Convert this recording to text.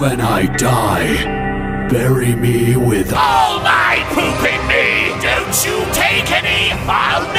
When I die, bury me with all my poop in me. Don't you take any. I'll